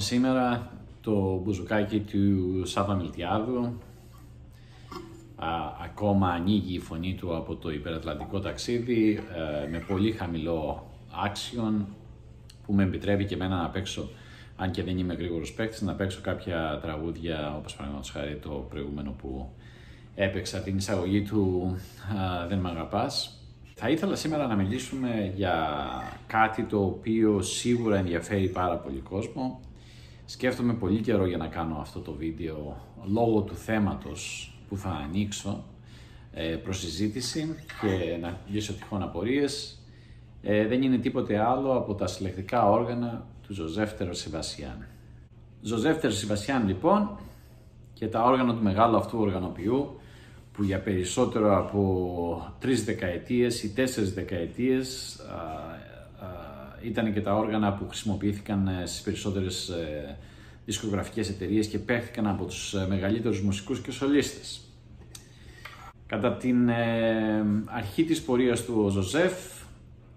Συντροφιά λοιπόν σήμερα το μπουζουκάκι του Σάβα Μιλτιάδου ακόμα ανοίγει η φωνή του από το υπερατλαντικό ταξίδι ε, με πολύ χαμηλό άξιον που με επιτρέπει και εμένα να παίξω αν και δεν είμαι γρήγορος παίκτης, να παίξω κάποια τραγούδια όπως παραδείγματος χάρη το προηγούμενο που έπαιξα την εισαγωγή του «Δεν με αγαπάς». Θα ήθελα σήμερα να μιλήσουμε για κάτι το οποίο σίγουρα ενδιαφέρει πάρα πολύ κόσμο. Σκέφτομαι πολύ καιρό για να κάνω αυτό το βίντεο λόγω του θέματος που θα ανοίξω ε, προς συζήτηση και να λύσω τυχόν απορίες. Ε, δεν είναι τίποτε άλλο από τα συλλεκτικά όργανα του Ζωζεύτερο Σεβασιάν. Ζωζεύτερο Σεβασιάν λοιπόν και τα όργανα του μεγάλου αυτού οργανοποιού που για περισσότερο από τρεις δεκαετίες ή τέσσερις δεκαετίες ήταν και τα όργανα που χρησιμοποιήθηκαν ε, στις περισσότερες ε, δισκογραφικές εταιρείες και παίχθηκαν από τους ε, μεγαλύτερους μουσικούς και σολίστες. Κατά την αρχή της πορείας του ο Ζωζεφ,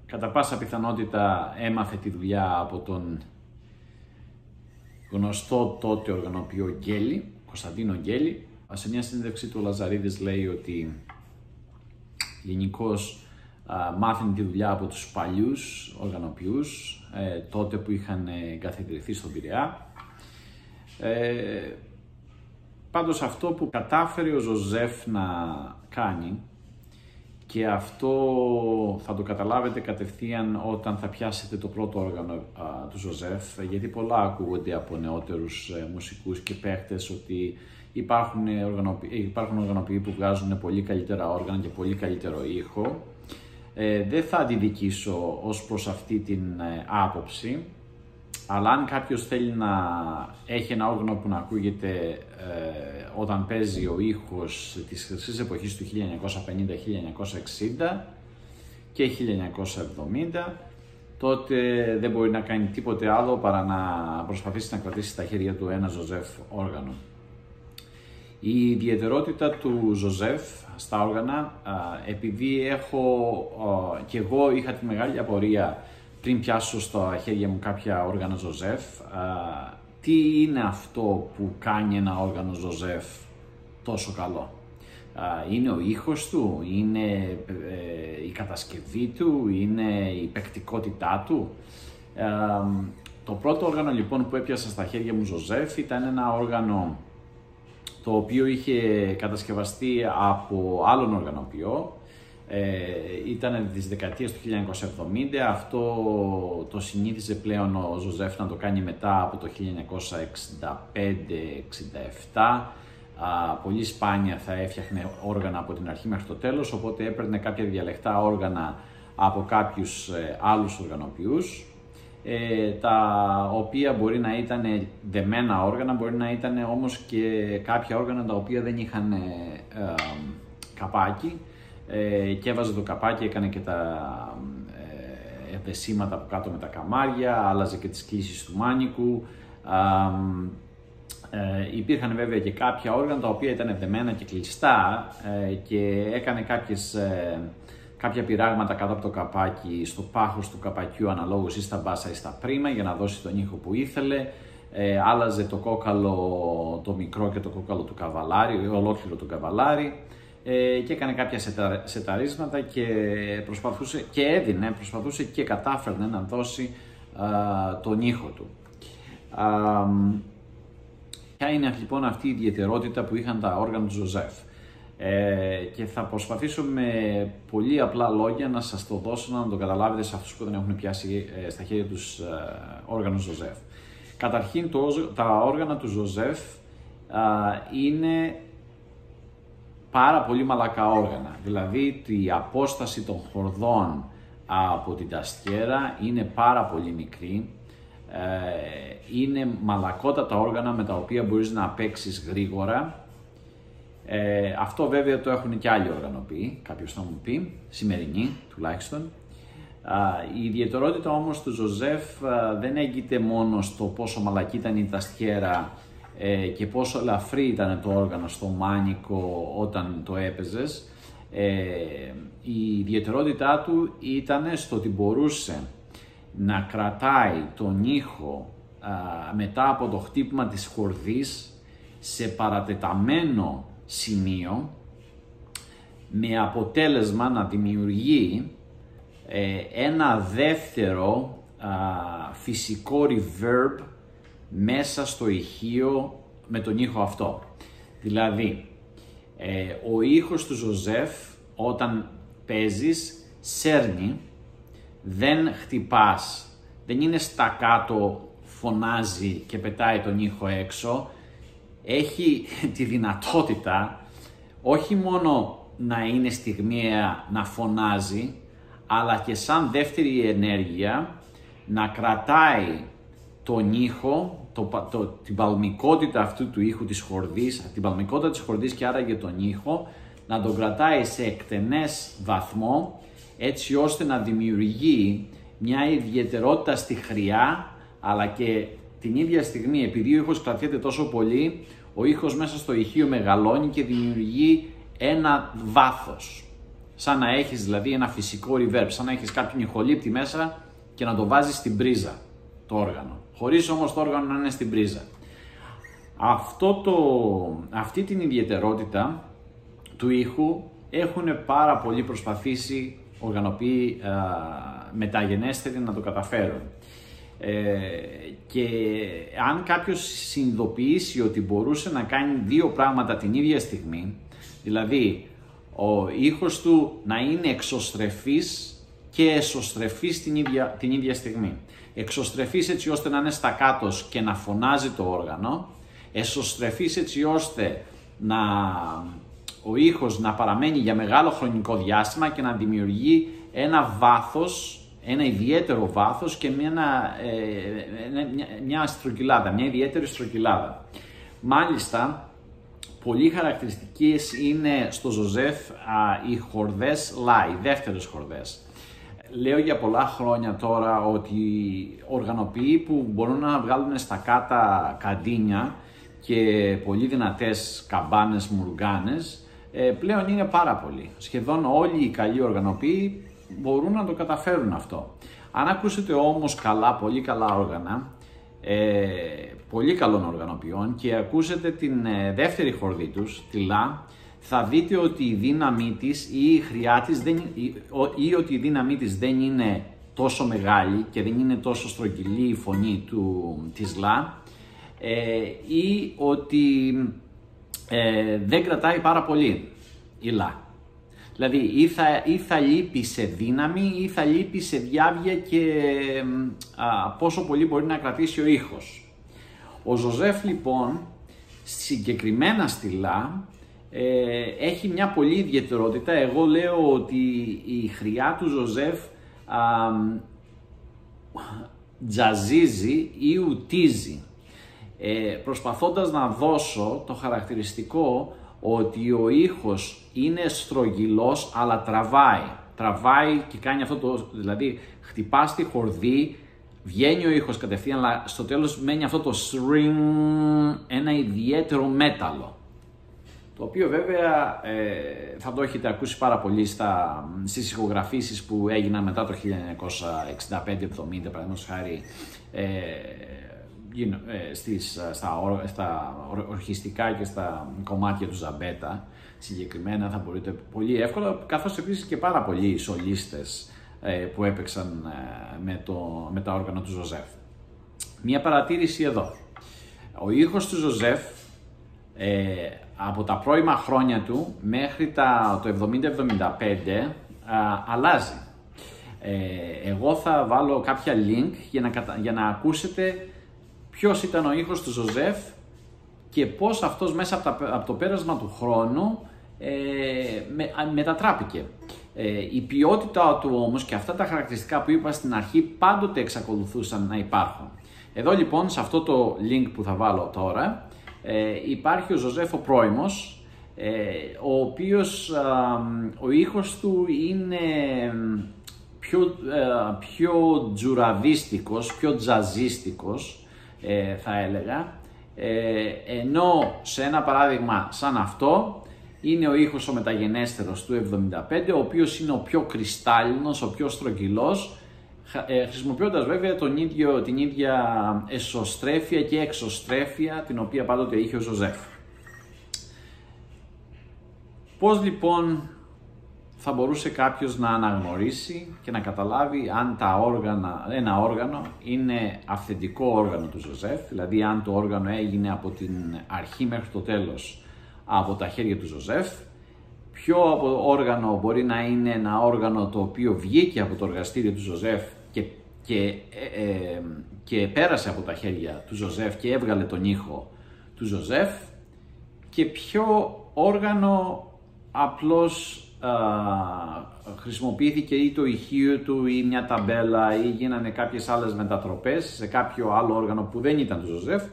κατά πάσα πιθανότητα έμαθε τη δουλειά από τον γνωστό τότε οργανοποιό Γκέλη, Κωνσταντίνο Γκέλη, σε μια συνέντευξη του ο Λαζαρίδης λέει ότι γενικώς μάθαινε τη δουλειά από τους παλιούς οργανοποιούς, ε, τότε που είχαν εγκαθιδρυθεί στον Πειραιά. Ε, πάντως αυτό που κατάφερε ο Ζωζεφ να κάνει και αυτό θα το καταλάβετε κατευθείαν όταν θα πιάσετε το πρώτο όργανο του Ζωζεφ, γιατί πολλά ακούγονται από νεότερους ε, μουσικούς και παίχτες ότι υπάρχουν, οργανωποι... υπάρχουν οργανοποιοί που βγάζουν πολύ καλύτερα όργανα και πολύ καλύτερο ήχο. Ε, δεν θα αντιδικήσω ως προς αυτή την ε, άποψη, αλλά αν κάποιος θέλει να έχει ένα όργανο που να ακούγεται ε, όταν παίζει ο ήχος της χρυσής εποχής του 1950-1960 και 1970, τότε δεν μπορεί να κάνει τίποτε άλλο παρά να προσπαθήσει να κρατήσει στα χέρια του ένα Ζωζεφ όργανο. Η ιδιαιτερότητα του Ζωζεφ στα όργανα, επειδή έχω και εγώ είχα τη μεγάλη απορία πριν πιάσω στα χέρια μου κάποια όργανα Ζωζεφ, τι είναι αυτό που κάνει ένα όργανο Ζωζεφ τόσο καλό; Είναι ο ήχος του, είναι ε, η κατασκευή του, είναι η παικτικότητά του; Το πρώτο όργανο λοιπόν που έπιασα στα χέρια μου Ζωζεφ ήταν ένα όργανο το οποίο είχε κατασκευαστεί από άλλον οργανοποιό. Ε, ήταν τις δεκαετίες του 1970, αυτό το συνήθιζε πλέον ο Ζωζέφ να το κάνει μετά από το 1965-67. Πολύ σπάνια θα έφτιαχνε όργανα από την αρχή μέχρι το τέλος, οπότε έπαιρνε κάποια διαλεκτά όργανα από κάποιους ε, άλλους οργανοποιούς. Ε, τα οποία μπορεί να ήταν δεμένα όργανα, μπορεί να ήταν όμως και κάποια όργανα τα οποία δεν είχαν ε, καπάκι ε, και έβαζε το καπάκι, έκανε και τα ε, δεσίματα από κάτω με τα καμάρια, άλλαζε και τις κλίσεις του μάνικου. Ε, υπήρχαν βέβαια και κάποια όργανα τα οποία ήταν δεμένα και κλειστά ε, και έκανε κάποιες κάποια πειράγματα κάτω από το καπάκι, στο πάχος του καπακιού αναλόγως ή στα μπάσα ή στα πρίμα για να δώσει τον ήχο που ήθελε. Ε, άλλαζε το κόκαλο το μικρό και το κόκαλο του καβαλάρι, ολόκληρο του καβαλάρι ε, και έκανε κάποια σεταρίσματα και προσπαθούσε και έδινε, προσπαθούσε και κατάφερνε να δώσει τον ήχο του. Α, ποια είναι λοιπόν αυτή η ιδιαιτερότητα που είχαν τα όργανα του Ζωζέφ; Ε, και θα προσπαθήσω με πολύ απλά λόγια να σας το δώσω να το καταλάβετε σε αυτούς που δεν έχουν πιάσει ε, στα χέρια τους ε, όργανους Ζωζεφ. Καταρχήν το, τα όργανα του Ζωζεφ είναι πάρα πολύ μαλακά όργανα. Δηλαδή η απόσταση των χορδών από την ταστιέρα είναι πάρα πολύ μικρή. είναι μαλακότατα όργανα με τα οποία μπορείς να παίξεις γρήγορα ε, αυτό βέβαια το έχουν και άλλοι οργανοποιοί, κάποιος θα μου πει, σημερινοί τουλάχιστον. η ιδιαιτερότητα όμως του Ζωζεφ δεν έγκειται μόνο στο πόσο μαλακή ήταν η ταστιέρα ε, και πόσο ελαφρύ ήταν το όργανο στο μάνικο όταν το έπαιζες. Ε, η ιδιαιτερότητά του ήταν στο ότι μπορούσε να κρατάει τον ήχο μετά από το χτύπημα της χορδής σε παρατεταμένο σημείο με αποτέλεσμα να δημιουργεί ε, ένα δεύτερο φυσικό reverb μέσα στο ηχείο με τον ήχο αυτό. Δηλαδή, ε, ο ήχος του Ζωζεφ όταν παίζεις σέρνει, δεν χτυπάς, δεν είναι στα κάτω, φωνάζει και πετάει τον ήχο έξω, έχει τη δυνατότητα όχι μόνο να είναι στιγμιαία να φωνάζει, αλλά και σαν δεύτερη ενέργεια να κρατάει τον ήχο, το, το, την παλμικότητα αυτού του ήχου της χορδής, την παλμικότητα της χορδής και άραγε τον ήχο, να τον κρατάει σε εκτενές βαθμό, έτσι ώστε να δημιουργεί μια ιδιαιτερότητα στη χρειά, αλλά και την ίδια στιγμή, επειδή ο ήχος κρατιέται τόσο πολύ, ο ήχος μέσα στο ηχείο μεγαλώνει και δημιουργεί ένα βάθος. Σαν να έχεις δηλαδή ένα φυσικό reverb, σαν να έχεις κάποιον ηχολήπτη μέσα και να το βάζεις στην πρίζα το όργανο. Χωρίς όμως το όργανο να είναι στην πρίζα. Αυτό το, αυτή την ιδιαιτερότητα του ήχου έχουν πάρα πολύ προσπαθήσει οργανοποιοί μεταγενέστεροι να το καταφέρουν. Ε, και αν κάποιος συνειδητοποιήσει ότι μπορούσε να κάνει δύο πράγματα την ίδια στιγμή, δηλαδή ο ήχος του να είναι εξωστρεφής και εσωστρεφής την ίδια, την ίδια στιγμή. Εξωστρεφής έτσι ώστε να είναι στα κάτως και να φωνάζει το όργανο, εσωστρεφής έτσι ώστε να, ο ήχος να παραμένει για μεγάλο χρονικό διάστημα και να δημιουργεί ένα βάθος ένα ιδιαίτερο βάθος και μια, ε, μια, μια στρογγυλάδα, μια ιδιαίτερη στρογγυλάδα. Μάλιστα, πολύ χαρακτηριστικές είναι στο Ζωζέφ οι χορδές λάι, οι δεύτερες χορδές. Λέω για πολλά χρόνια τώρα ότι οργανοποιοί που μπορούν να βγάλουν στα κάτα καντίνια και πολύ δυνατές καμπάνες μουργάνες ε, πλέον είναι πάρα πολλοί. Σχεδόν όλοι οι καλοί οργανοποιοί μπορούν να το καταφέρουν αυτό. Αν ακούσετε όμως καλά, πολύ καλά όργανα, ε, πολύ καλών οργανοποιών και ακούσετε την ε, δεύτερη χορδή τους, τη λα, θα δείτε ότι η δύναμή της ή η χρειά της δεν, ή, ή ότι η δύναμή της δεν είναι τόσο μεγάλη και δεν είναι τόσο στρογγυλή η φωνή του, της λα ε, ή ότι ε, δεν κρατάει πάρα πολύ η λα. Δηλαδή ή θα, ή θα λείπει σε δύναμη ή θα λείπει σε διάβια και α, πόσο πολύ μπορεί να κρατήσει ο ήχος. Ο Ζωζέφ λοιπόν συγκεκριμένα στη Λα ε, έχει μια πολύ ιδιαιτερότητα. Εγώ λέω ότι η χρειά του Ζωζέφ α, τζαζίζει ή ουτίζει ε, προσπαθώντας να δώσω το χαρακτηριστικό ότι ο ήχος είναι στρογγυλός αλλά τραβάει. Τραβάει και κάνει αυτό το, δηλαδή χτυπά τη χορδή, βγαίνει ο ήχος κατευθείαν, αλλά στο τέλος μένει αυτό το string, ένα ιδιαίτερο μέταλλο. Το οποίο βέβαια ε, θα το έχετε ακούσει πάρα πολύ στα, στις ηχογραφήσεις που έγιναν μετά το 1965-70, παραδείγματος χάρη, ε, ε, στις, ε, στα, στα ορχιστικά και στα κομμάτια του Ζαμπέτα συγκεκριμένα θα μπορείτε πολύ εύκολα, καθώς επίσης και πάρα πολλοί σολίστες ε, που έπαιξαν με, το, με τα όργανα του Ζωζεφ. Μια παρατήρηση εδώ. Ο ήχος του Ζωζεφ από τα πρώιμα χρόνια του μέχρι τα, το 70-75 αλλάζει. εγώ θα βάλω κάποια link για να, για να ακούσετε ποιος ήταν ο ήχος του Ζωζεφ και πώς αυτός μέσα από, το πέρασμα του χρόνου ε, με, μετατράπηκε. Ε, η ποιότητα του όμως και αυτά τα χαρακτηριστικά που είπα στην αρχή πάντοτε εξακολουθούσαν να υπάρχουν. Εδώ λοιπόν σε αυτό το link που θα βάλω τώρα ε, υπάρχει ο Ζωζέφ ο πρώιμος ε, ο οποίος ο ήχος του είναι πιο, ε, πιο τζουραβίστικος, πιο τζαζίστικος ε, θα έλεγα, ε, ενώ σε ένα παράδειγμα σαν αυτό είναι ο ήχος ο μεταγενέστερος του 75, ο οποίος είναι ο πιο κρυστάλλινος, ο πιο στρογγυλός, ε, χρησιμοποιώντας βέβαια τον ίδιο, την ίδια εσωστρέφεια και εξωστρέφεια την οποία πάντοτε είχε ο Ζωζέφ. Πώς λοιπόν θα μπορούσε κάποιος να αναγνωρίσει και να καταλάβει αν τα όργανα, ένα όργανο είναι αυθεντικό όργανο του Ζωζέφ, δηλαδή αν το όργανο έγινε από την αρχή μέχρι το τέλος από τα χέρια του Ζωζέφ, ποιο όργανο μπορεί να είναι ένα όργανο το οποίο βγήκε από το εργαστήριο του Ζωζέφ και, και, ε, ε, και πέρασε από τα χέρια του Ζωζέφ και έβγαλε τον ήχο του Ζωζέφ και ποιο όργανο απλώς χρησιμοποιήθηκε ή το ηχείο του ή μια ταμπέλα ή γίνανε κάποιες άλλες μετατροπές σε κάποιο άλλο όργανο που δεν ήταν του Ζωζέφ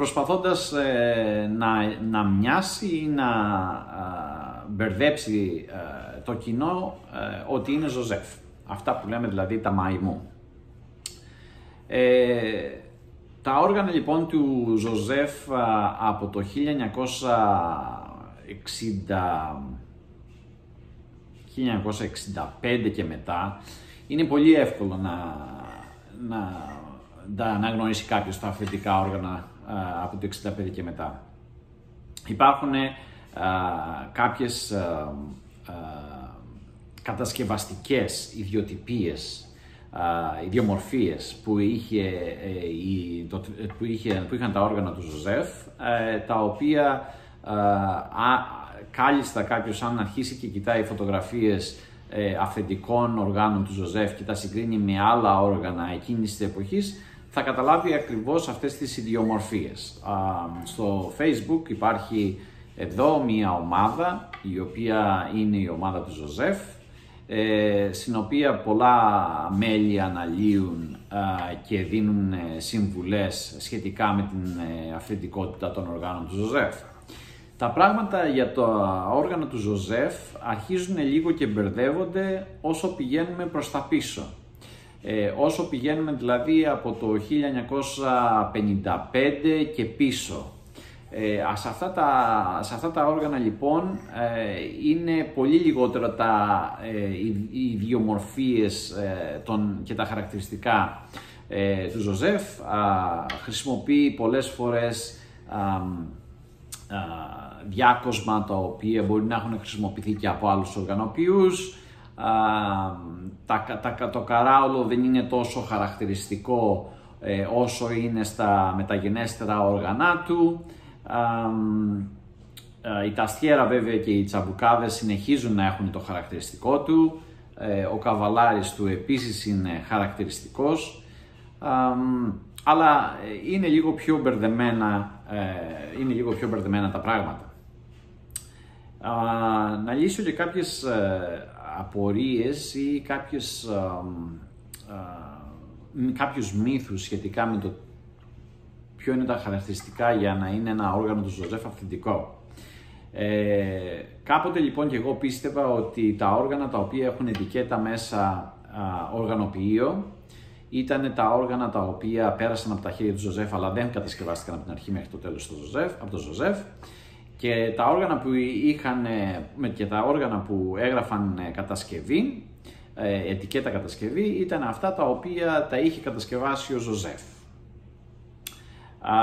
προσπαθώντας ε, να, να μοιάσει ή να μπερδέψει ε, το κοινό ε, ότι είναι Ζωζέφ. Αυτά που λέμε δηλαδή τα μαϊμού. τα όργανα λοιπόν του Ζωζέφ από το 1960 1965 και μετά, είναι πολύ εύκολο να, να, να αναγνωρίσει κάποιος τα αυθεντικά όργανα από το 65 και μετά. Υπάρχουν α, κάποιες α, κατασκευαστικές ιδιοτυπίες, α, ιδιομορφίες που, είχε, ε, η, το, που, είχε, που είχαν τα όργανα του Ζωζεφ, ε, τα οποία κάλλιστα κάποιος αν αρχίσει και κοιτάει φωτογραφίες ε, αυθεντικών οργάνων του Ζωζέφ και τα συγκρίνει με άλλα όργανα εκείνης της εποχής, θα καταλάβει ακριβώς αυτές τις ιδιομορφίες. στο facebook υπάρχει εδώ μία ομάδα, η οποία είναι η ομάδα του Ζωζέφ, ε, στην οποία πολλά μέλη αναλύουν και δίνουν ε, συμβουλές σχετικά με την ε, αυθεντικότητα των οργάνων του Ζωζέφ. Τα πράγματα για το όργανο του Ζωζέφ αρχίζουν λίγο και μπερδεύονται όσο πηγαίνουμε προς τα πίσω. Ε, όσο πηγαίνουμε δηλαδή από το 1955 και πίσω. Ε, σε, αυτά τα, σε αυτά τα όργανα λοιπόν ε, είναι πολύ λιγότερο τα, ε, οι ιδιομορφίες ε, και τα χαρακτηριστικά ε, του Ζωζέφ. χρησιμοποιεί πολλές φορές διάκοσμα τα οποία μπορεί να έχουν χρησιμοποιηθεί και από άλλους οργανοποιούς. Τα, τα, το καράουλο δεν είναι τόσο χαρακτηριστικό ε, όσο είναι στα μεταγενέστερα όργανα του. η ταστιέρα βέβαια και οι τσαμπουκάδες συνεχίζουν να έχουν το χαρακτηριστικό του. Ε, ο καβαλάρης του επίσης είναι χαρακτηριστικός αλλά ε, είναι λίγο πιο μπερδεμένα, ε, είναι λίγο πιο μπερδεμένα τα πράγματα. να λύσω και κάποιες ε, απορίες ή κάποιες, κάποιους μύθους σχετικά με το ποιο είναι τα χαρακτηριστικά για να είναι ένα όργανο του Ζωζέφ αυθεντικό. Ε, κάποτε λοιπόν και εγώ πίστευα ότι τα όργανα τα οποία έχουν ετικέτα μέσα α, οργανοποιείο ήταν τα όργανα τα οποία πέρασαν από τα χέρια του Ζωζέφ αλλά δεν κατασκευάστηκαν από την αρχή μέχρι το τέλος του Ζωζέφ, από τον Ζωζέφ και τα όργανα που είχαν και τα όργανα που έγραφαν ε, κατασκευή, ε, ετικέτα κατασκευή ήταν αυτά τα οποία τα είχε κατασκευάσει ο Ζωζέφ. Α,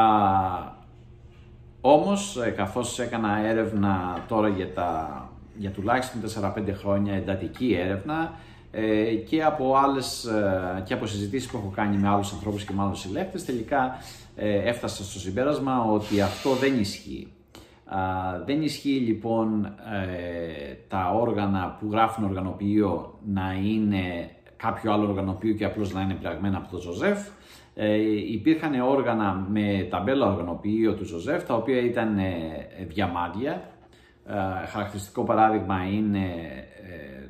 όμως ε, καθώς έκανα έρευνα τώρα για, τα, για τουλάχιστον 4-5 χρόνια εντατική έρευνα ε, και από άλλες ε, και από συζητήσεις που έχω κάνει με άλλους ανθρώπους και με άλλους συλλέκτες τελικά ε, έφτασα στο συμπέρασμα ότι αυτό δεν ισχύει. Δεν ισχύει λοιπόν τα όργανα που γράφουν οργανοποιείο να είναι κάποιο άλλο οργανοποιείο και απλώς να είναι πλαγμένα από τον Ζωζέφ. Ε, υπήρχαν όργανα με ταμπέλα οργανοποιείο του Ζωζέφ τα οποία ήταν διαμάντια. χαρακτηριστικό παράδειγμα είναι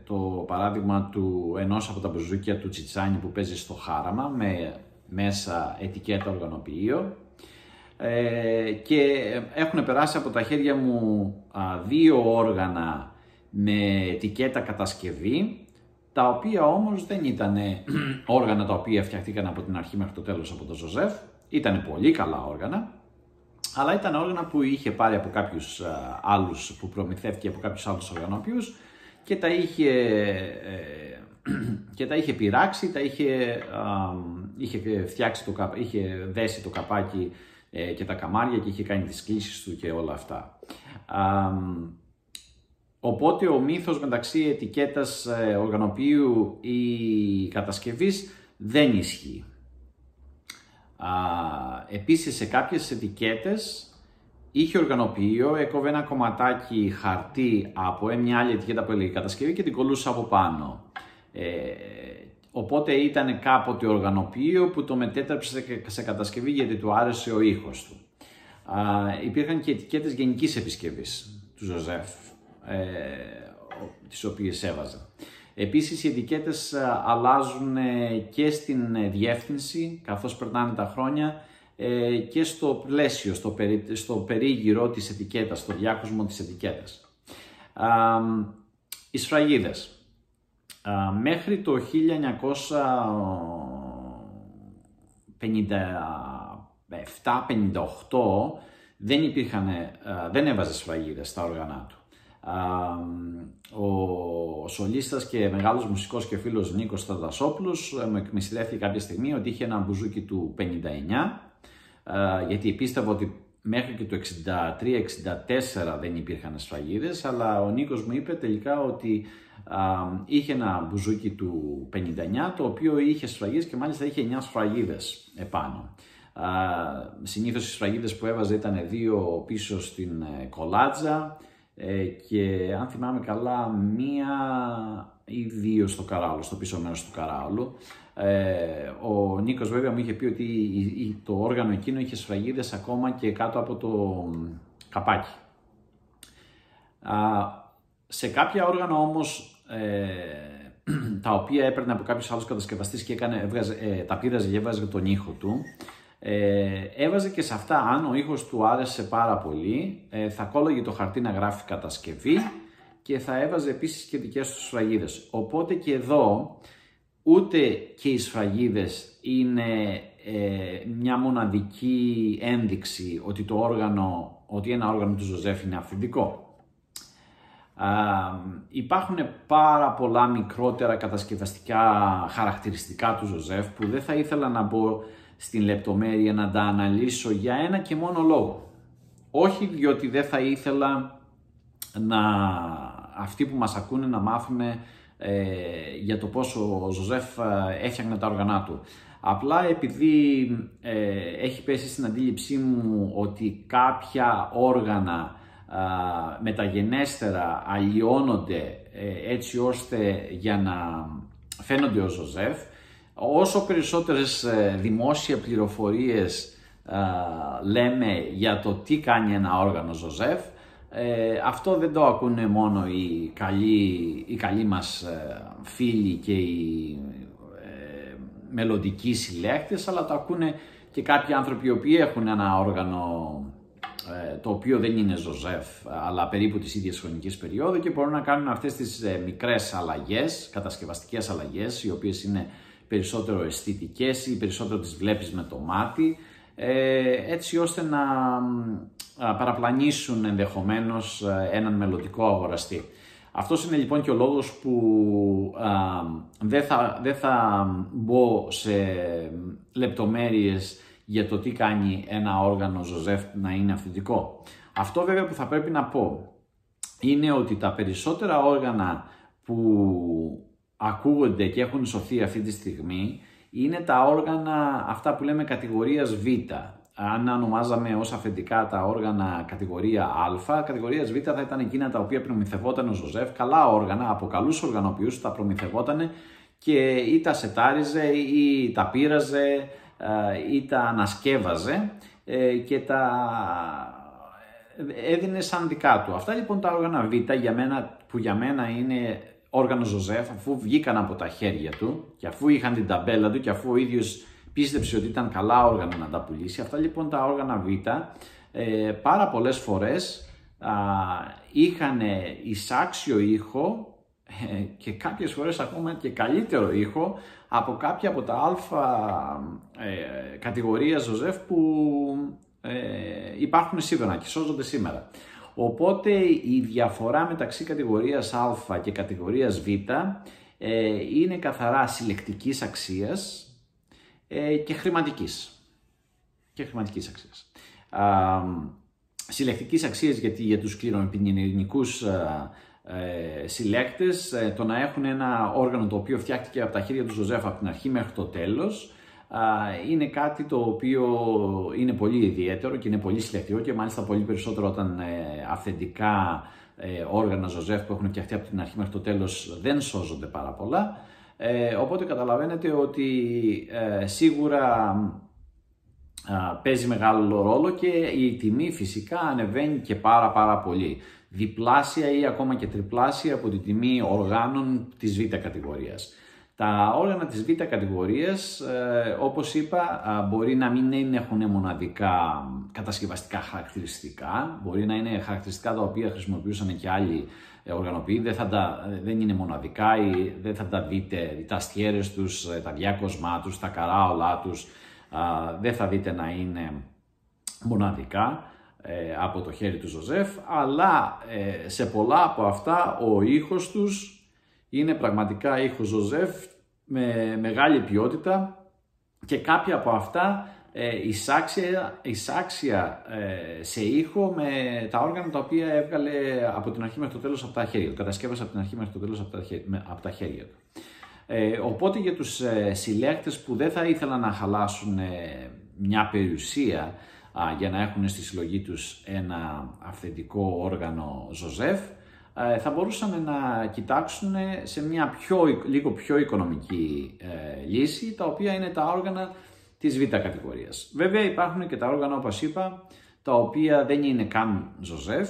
το παράδειγμα του ενός από τα μπουζούκια του Τσιτσάνη που παίζει στο χάραμα με μέσα ετικέτα οργανοποιείο ε, και έχουν περάσει από τα χέρια μου δύο όργανα με ετικέτα κατασκευή τα οποία όμως δεν ήταν όργανα τα οποία φτιαχτήκαν από την αρχή μέχρι το τέλος από τον Ζωζεφ, ήταν πολύ καλά όργανα, αλλά ήταν όργανα που είχε πάρει από κάποιους άλλους, που προμηθεύτηκε από κάποιους άλλους οργανοποιούς και τα είχε ε, και τα είχε πειράξει, τα είχε, είχε, φτιάξει το, είχε δέσει το καπάκι ε, και τα καμάρια και είχε κάνει τις κλήσεις του και όλα αυτά. οπότε ο μύθος μεταξύ ετικέτας ε, οργανοποιείου ή κατασκευής δεν ισχύει. Α, επίσης σε κάποιες ετικέτες είχε οργανοποιείο, έκοβε ένα κομματάκι χαρτί από μια άλλη ετικέτα που έλεγε κατασκευή και την κολούσε από πάνω. Ε, οπότε ήταν κάποτε οργανοποιείο που το μετέτρεψε σε κατασκευή γιατί του άρεσε ο ήχος του. Α, υπήρχαν και ετικέτες γενικής επισκευής του Ζωζέφ, ε, τις οποίες έβαζε. Επίσης οι ετικέτες αλλάζουν και στην διεύθυνση καθώς περνάνε τα χρόνια ε, και στο πλαίσιο, στο, περί, στο περίγυρο της ετικέτας, στο διάκοσμο της ετικέτας. Α, οι σφραγίδες. Μέχρι το 1957-58 δεν υπήρχαν, δεν έβαζε σφραγίδες στα όργανα του. Ο σολίστας και μεγάλος μουσικός και φίλος Νίκος Σταδασόπουλος ε, με εκμυστηρεύτηκε κάποια στιγμή ότι είχε ένα μπουζούκι του 59 γιατί πίστευα ότι μέχρι και το 63-64 δεν υπήρχαν σφραγίδες, αλλά ο Νίκος μου είπε τελικά ότι είχε ένα μπουζούκι του 59, το οποίο είχε σφραγίδες και μάλιστα είχε 9 σφραγίδες επάνω. Α, συνήθως οι σφραγίδες που έβαζε ήταν δύο πίσω στην ε, κολάτζα ε, και αν θυμάμαι καλά μία ή δύο στο καράολο, στο πίσω μέρος του καράολου. Ε, ο Νίκος βέβαια μου είχε πει ότι το όργανο εκείνο είχε σφραγίδες ακόμα και κάτω από το καπάκι. σε κάποια όργανα όμως ε, τα οποία έπαιρνε από κάποιος άλλος κατασκευαστής και έκανε, έβγαζε, ε, τα πήραζε και έβαζε τον ήχο του, ε, έβαζε και σε αυτά, αν ο ήχος του άρεσε πάρα πολύ, ε, θα κόλλαγε το χαρτί να γράφει κατασκευή και θα έβαζε επίσης και δικές του σφραγίδες. Οπότε και εδώ ούτε και οι σφραγίδες είναι ε, μια μοναδική ένδειξη ότι, το όργανο, ότι ένα όργανο του Ζωζέφ είναι αυθεντικό. Υπάρχουν πάρα πολλά μικρότερα κατασκευαστικά χαρακτηριστικά του Ζωζέφ που δεν θα ήθελα να μπω στην λεπτομέρεια να τα αναλύσω για ένα και μόνο λόγο. Όχι διότι δεν θα ήθελα να αυτοί που μας ακούνε να μάθουμε ε, για το πόσο ο Ζωζέφ ε, έφτιαχνε τα όργανά του. Απλά επειδή ε, έχει πέσει στην αντίληψή μου ότι κάποια όργανα ε, μεταγενέστερα αλλοιώνονται έτσι ώστε για να φαίνονται ο Ζωζέφ, όσο περισσότερες δημόσια πληροφορίες λέμε για το τι κάνει ένα όργανο Ζωζέφ, ε, αυτό δεν το ακούνε μόνο οι καλοί, οι καλοί μας ε, φίλοι και οι ε, μελλοντικοί συλλέκτες, αλλά το ακούνε και κάποιοι άνθρωποι οι οποίοι έχουν ένα όργανο ε, το οποίο δεν είναι ζωζεφ, αλλά περίπου της ίδιας χρονικής περίοδου και μπορούν να κάνουν αυτές τις ε, μικρές αλλαγές, κατασκευαστικές αλλαγές, οι οποίες είναι περισσότερο αισθητικές ή περισσότερο τις βλέπεις με το μάτι, έτσι ώστε να παραπλανήσουν ενδεχομένως έναν μελλοντικό αγοραστή. Αυτός είναι λοιπόν και ο λόγος που δεν, θα, δεν θα μπω σε λεπτομέρειες για το τι κάνει ένα όργανο Ζωζεφ να είναι αυθεντικό. Αυτό βέβαια που θα πρέπει να πω είναι ότι τα περισσότερα όργανα που ακούγονται και έχουν σωθεί αυτή τη στιγμή είναι τα όργανα αυτά που λέμε κατηγορίας Β, αν ονομάζαμε ως αυθεντικά τα όργανα κατηγορία Α, κατηγορία Β θα ήταν εκείνα τα οποία προμηθευόταν ο Ζωζεφ, καλά όργανα, από καλούς οργανοποιούς τα προμηθευόταν και ή τα σετάριζε ή τα πείραζε. ε, ή τα ανασκεύαζε ε, και τα έδινε σαν δικά του. Αυτά λοιπόν τα όργανα Β για μένα, που για μένα είναι όργανο Ζωζεφ αφού βγήκαν από τα χέρια του και αφού είχαν την ταμπέλα του και αφού ο ίδιος πίστεψε ότι ήταν καλά όργανα να τα πουλήσει. Αυτά λοιπόν τα όργανα Β ε, πάρα πολλές φορές α, είχαν ισάξιο ήχο ε, και κάποιες φορές ακόμα και καλύτερο ήχο από κάποια από τα α ε, κατηγορία Ζωζεφ που ε, υπάρχουν σήμερα και σώζονται σήμερα. Οπότε η διαφορά μεταξύ κατηγορίας Α και κατηγορίας Β ε, είναι καθαρά συλλεκτικής αξίας ε, και χρηματικής. Και χρηματικής αξίας. Α, συλλεκτικής αξίας γιατί για τους κληρονοπινινικούς ε, συλλέκτες ε, το να έχουν ένα όργανο το οποίο φτιάχτηκε από τα χέρια του Ζωζέφ από την αρχή μέχρι το τέλος είναι κάτι το οποίο είναι πολύ ιδιαίτερο και είναι πολύ συλλεκτικό και μάλιστα πολύ περισσότερο όταν ε, αυθεντικά ε, όργανα Ζωζέφ που έχουν φτιαχτεί από την αρχή μέχρι το τέλος δεν σώζονται πάρα πολλά. Ε, οπότε καταλαβαίνετε ότι σίγουρα παίζει μεγάλο ρόλο και η τιμή φυσικά ανεβαίνει και πάρα πάρα πολύ. Διπλάσια ή ακόμα και τριπλάσια από τη τιμή οργάνων της β' κατηγορίας. Τα όργανα της β' κατηγορίας, ε, όπως είπα, μπορεί να μην έχουν μοναδικά κατασκευαστικά χαρακτηριστικά, μπορεί να είναι χαρακτηριστικά τα οποία χρησιμοποιούσαν και άλλοι ε, οργανοποιοί, δεν, θα τα, δεν είναι μοναδικά ή δεν θα τα δείτε, τα στιέρες τους, ε, τα διάκοσμά τους, τα καράολά τους, δεν θα δείτε να είναι μοναδικά από το χέρι του Ζωζεφ, αλλά σε πολλά από αυτά ο ήχος τους είναι πραγματικά ήχος Ζωζεφ με μεγάλη ποιότητα και κάποια από αυτά ε, ισάξια, ισάξια ε, σε ήχο με τα όργανα τα οποία έβγαλε από την αρχή μέχρι το τέλος από τα χέρια του, κατασκεύασε από την αρχή μέχρι το τέλος από τα, από τα χέρια του. Ε, οπότε για τους ε, συλλέκτες που δεν θα ήθελαν να χαλάσουν ε, μια περιουσία για να έχουν στη συλλογή τους ένα αυθεντικό όργανο Ζωζεφ, ε, θα μπορούσαν να κοιτάξουν σε μια πιο, λίγο πιο οικονομική ε, λύση, τα οποία είναι τα όργανα της β' κατηγορίας. Βέβαια υπάρχουν και τα όργανα, όπως είπα, τα οποία δεν είναι καν ζωζεφ,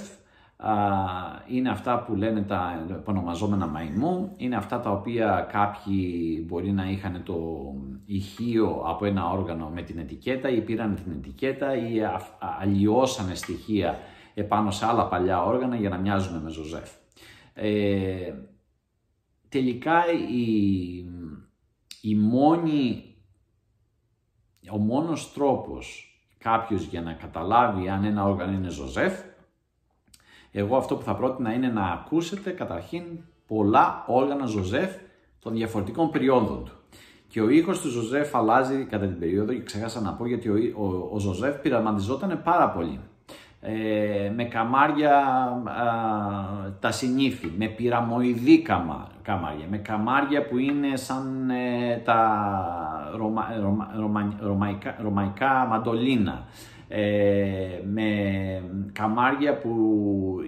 είναι αυτά που λένε τα επονομαζόμενα μαϊμού, είναι αυτά τα οποία κάποιοι μπορεί να είχαν το ηχείο από ένα όργανο με την ετικέτα ή πήραν την ετικέτα ή αλλοιώσανε στοιχεία επάνω σε άλλα παλιά όργανα για να μοιάζουν με ζωζεφ. Ε, τελικά η, η μόνη, ο μόνος τρόπος κάποιος για να καταλάβει αν ένα όργανο είναι ζωζεφ, εγώ αυτό που θα πρότεινα είναι να ακούσετε καταρχήν πολλά όργανα ζωζεφ των διαφορετικών περιόδων του. Και ο ήχος του ζωζεφ αλλάζει κατά την περίοδο και ξέχασα να πω γιατί ο, ο, ο ζωζεφ πειραματιζόταν πάρα πολύ. Ε, με καμάρια τα συνήθη, με πυραμοειδή καμάρια, με καμάρια που είναι σαν ε, τα ρωμα, ρωμαϊκά, ρωμαϊκά μαντολίνα, ε, με καμάρια που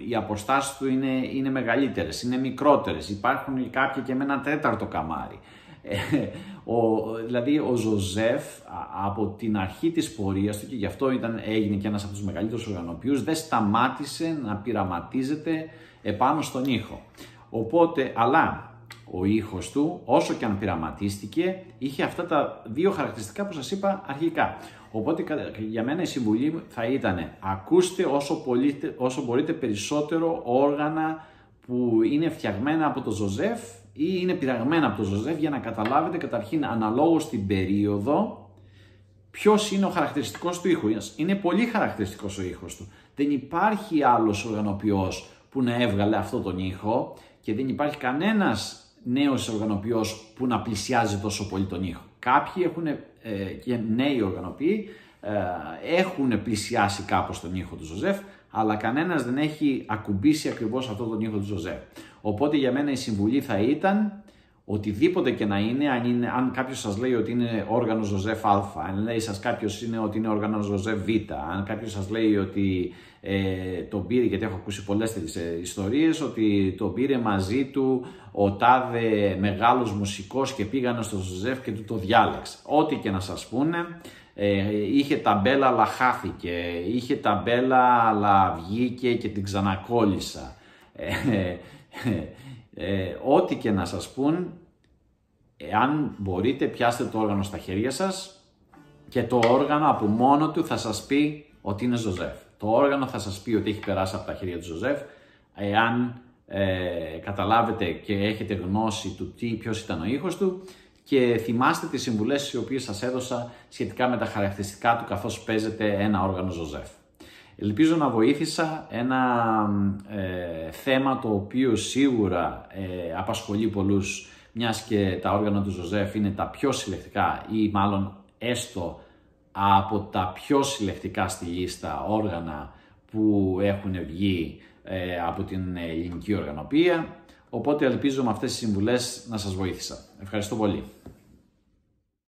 οι αποστάσεις του είναι, είναι μεγαλύτερες, είναι μικρότερες, υπάρχουν κάποια και με ένα τέταρτο καμάρι. Ο, δηλαδή ο Ζωζεφ από την αρχή της πορείας του και γι' αυτό ήταν, έγινε και ένας από τους μεγαλύτερους οργανοποιούς δεν σταμάτησε να πειραματίζεται επάνω στον ήχο. Οπότε, αλλά ο ήχος του όσο και αν πειραματίστηκε είχε αυτά τα δύο χαρακτηριστικά που σας είπα αρχικά. Οπότε για μένα η συμβουλή θα ήταν ακούστε όσο, όσο μπορείτε περισσότερο όργανα που είναι φτιαγμένα από το Ζωζεφ ή είναι πειραγμένα από το Ζωζεφ για να καταλάβετε καταρχήν αναλόγως την περίοδο ποιος είναι ο χαρακτηριστικός του ήχος. Είναι πολύ χαρακτηριστικός ο ήχος του. Δεν υπάρχει άλλος οργανοποιός που να έβγαλε αυτό τον ήχο και δεν υπάρχει κανένας νέος οργανοποιός που να πλησιάζει τόσο πολύ τον ήχο. Κάποιοι έχουν, ε, και νέοι οργανοποιοί ε, έχουν πλησιάσει κάπως τον ήχο του Ζωζεφ, αλλά κανένας δεν έχει ακουμπήσει ακριβώς αυτό τον ήχο του Ζωζεφ. Οπότε για μένα η συμβουλή θα ήταν οτιδήποτε και να είναι, αν, είναι, αν κάποιος σας λέει ότι είναι όργανο Ζωζεφ Α, αν λέει σας κάποιος είναι ότι είναι όργανο Ζωζεφ Β, αν κάποιος σας λέει ότι ε, το πήρε, γιατί έχω ακούσει πολλές τέτοιες ε, ιστορίες, ότι το πήρε μαζί του ο τάδε μεγάλος μουσικός και πήγανε στο Ζωζεφ και του το διάλεξε. Ό,τι και να σας πούνε, ε, είχε ταμπέλα αλλά χάθηκε, είχε ταμπέλα αλλά βγήκε και την ξανακόλλησα. Ε, ε, ό,τι και να σας πούν, εάν μπορείτε πιάστε το όργανο στα χέρια σας και το όργανο από μόνο του θα σας πει ότι είναι Ζωζεφ. Το όργανο θα σας πει ότι έχει περάσει από τα χέρια του Ζωζεφ, εάν ε, καταλάβετε και έχετε γνώση του τι, ποιος ήταν ο ήχος του και θυμάστε τις συμβουλές οι οποίες σας έδωσα σχετικά με τα χαρακτηριστικά του καθώς παίζετε ένα όργανο Ζωζεφ. Ελπίζω να βοήθησα ένα ε, θέμα το οποίο σίγουρα ε, απασχολεί πολλούς μιας και τα όργανα του Ζωζέφ είναι τα πιο συλλεκτικά ή μάλλον έστω από τα πιο συλλεκτικά στη λίστα όργανα που έχουν βγει ε, από την ελληνική οργανοποιία. Οπότε ελπίζω με αυτές τις συμβουλές να σας βοήθησα. Ευχαριστώ πολύ.